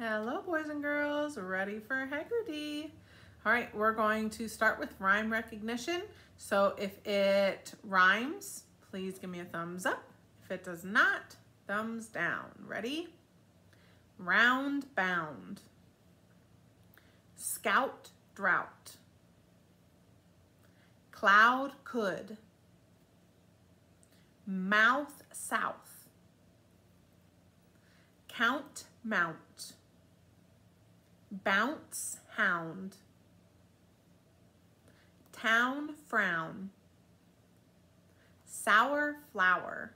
Hello, boys and girls. Ready for Heggerty? All right, we're going to start with rhyme recognition. So if it rhymes, please give me a thumbs up. If it does not, thumbs down. Ready? Round bound. Scout drought. Cloud could. Mouth south. Count mount bounce hound, town frown, sour flower.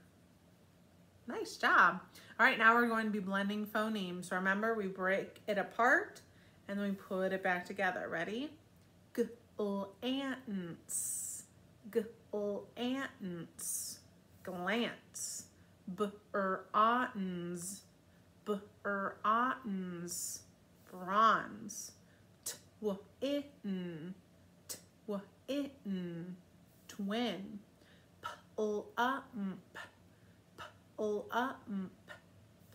Nice job. All right, now we're going to be blending phonemes. Remember, we break it apart and then we put it back together. Ready? G ants, g ants, glance, b er ottens, er bronze. Twin, twin, twin. Pull up,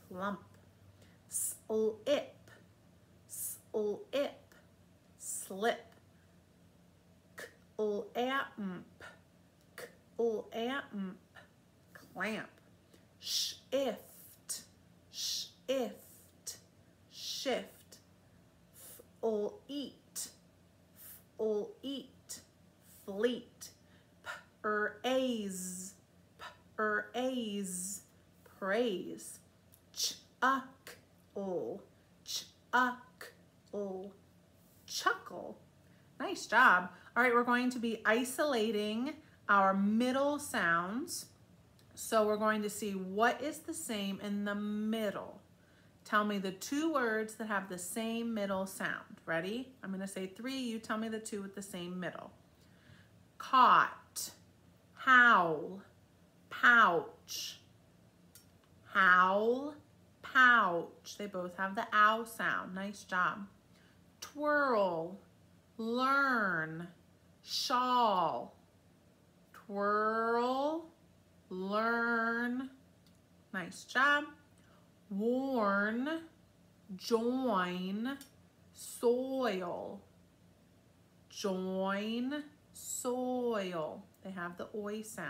plump. Slip, slip, slip. Clamp, clamp, clamp. Shift, shift, shift or eat, or eat, fleet, praise, praise, praise, chuckle, chuckle, chuckle. Nice job. All right, we're going to be isolating our middle sounds. So we're going to see what is the same in the middle. Tell me the two words that have the same middle sound. Ready? I'm going to say three. You tell me the two with the same middle. Caught, howl, pouch, howl, pouch. They both have the ow sound. Nice job. Twirl, learn, shawl, twirl, learn. Nice job warn, join, soil, join, soil. They have the oi sound.